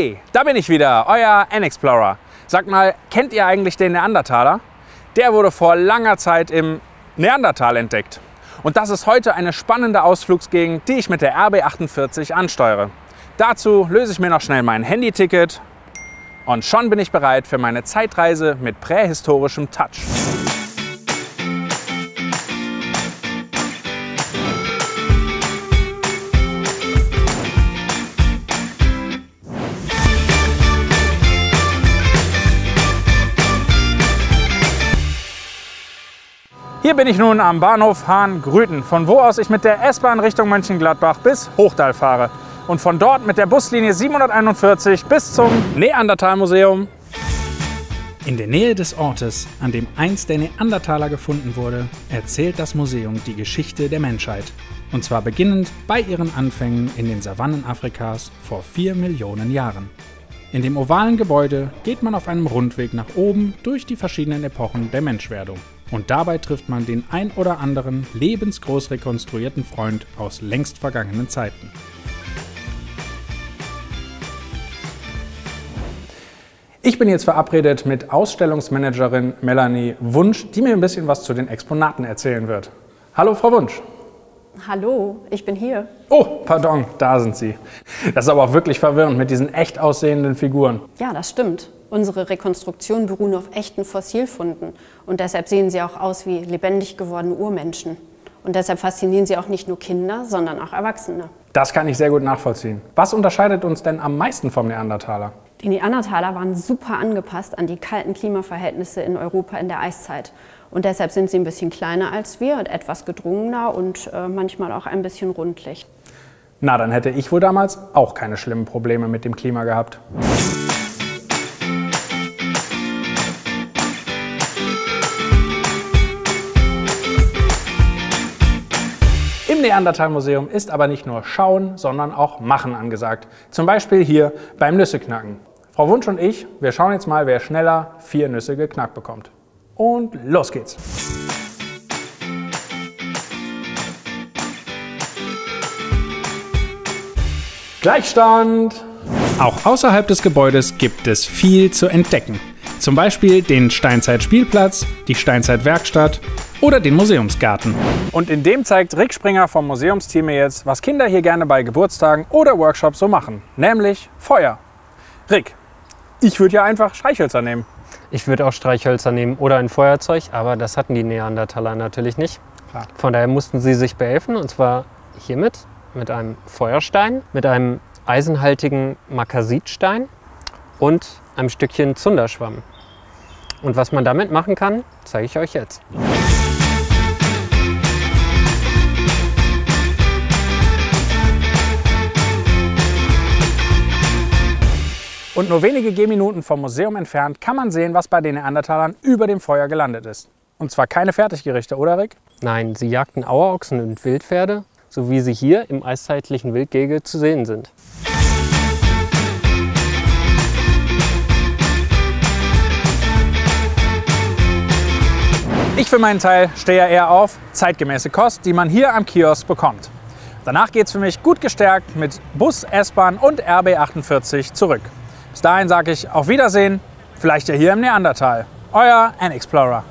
Hey, da bin ich wieder, euer N-Explorer. Sagt mal, kennt ihr eigentlich den Neandertaler? Der wurde vor langer Zeit im Neandertal entdeckt. Und das ist heute eine spannende Ausflugsgegend, die ich mit der RB48 ansteuere. Dazu löse ich mir noch schnell mein Handyticket und schon bin ich bereit für meine Zeitreise mit prähistorischem Touch. Hier bin ich nun am Bahnhof Hahn-Grüten, von wo aus ich mit der S-Bahn Richtung Mönchengladbach bis Hochdal fahre und von dort mit der Buslinie 741 bis zum Neandertal-Museum. In der Nähe des Ortes, an dem einst der Neandertaler gefunden wurde, erzählt das Museum die Geschichte der Menschheit. Und zwar beginnend bei ihren Anfängen in den Savannen Afrikas vor vier Millionen Jahren. In dem ovalen Gebäude geht man auf einem Rundweg nach oben durch die verschiedenen Epochen der Menschwerdung. Und dabei trifft man den ein oder anderen lebensgroß rekonstruierten Freund aus längst vergangenen Zeiten. Ich bin jetzt verabredet mit Ausstellungsmanagerin Melanie Wunsch, die mir ein bisschen was zu den Exponaten erzählen wird. Hallo, Frau Wunsch. Hallo, ich bin hier. Oh, pardon, da sind Sie. Das ist aber auch wirklich verwirrend mit diesen echt aussehenden Figuren. Ja, das stimmt. Unsere Rekonstruktionen beruhen auf echten Fossilfunden und deshalb sehen sie auch aus wie lebendig gewordene Urmenschen. Und deshalb faszinieren sie auch nicht nur Kinder, sondern auch Erwachsene. Das kann ich sehr gut nachvollziehen. Was unterscheidet uns denn am meisten vom Neandertaler? Die Neandertaler waren super angepasst an die kalten Klimaverhältnisse in Europa in der Eiszeit. Und deshalb sind sie ein bisschen kleiner als wir und etwas gedrungener und äh, manchmal auch ein bisschen rundlich. Na, dann hätte ich wohl damals auch keine schlimmen Probleme mit dem Klima gehabt. Im Neandertal-Museum ist aber nicht nur Schauen, sondern auch Machen angesagt. Zum Beispiel hier beim Nüsseknacken. Frau Wunsch und ich, wir schauen jetzt mal, wer schneller vier Nüsse geknackt bekommt. Und los geht's! Gleichstand! Auch außerhalb des Gebäudes gibt es viel zu entdecken. Zum Beispiel den Steinzeit-Spielplatz, die Steinzeit-Werkstatt oder den Museumsgarten. Und in dem zeigt Rick Springer vom Museumsteam mir jetzt, was Kinder hier gerne bei Geburtstagen oder Workshops so machen, nämlich Feuer. Rick, ich würde ja einfach Streichhölzer nehmen. Ich würde auch Streichhölzer nehmen oder ein Feuerzeug, aber das hatten die Neandertaler natürlich nicht. Klar. Von daher mussten sie sich behelfen und zwar hiermit mit einem Feuerstein, mit einem eisenhaltigen Makasitstein und einem Stückchen Zunderschwamm. Und was man damit machen kann, zeige ich euch jetzt. Und nur wenige Gehminuten vom Museum entfernt kann man sehen, was bei den Neandertalern über dem Feuer gelandet ist. Und zwar keine Fertiggerichte, oder Rick? Nein, sie jagten Auerochsen und Wildpferde, so wie sie hier im eiszeitlichen Wildgehege zu sehen sind. Für meinen Teil stehe ja eher auf zeitgemäße Kost, die man hier am Kiosk bekommt. Danach geht es für mich gut gestärkt mit Bus, S-Bahn und RB48 zurück. Bis dahin sage ich auf Wiedersehen, vielleicht ja hier im Neandertal. Euer N-Explorer.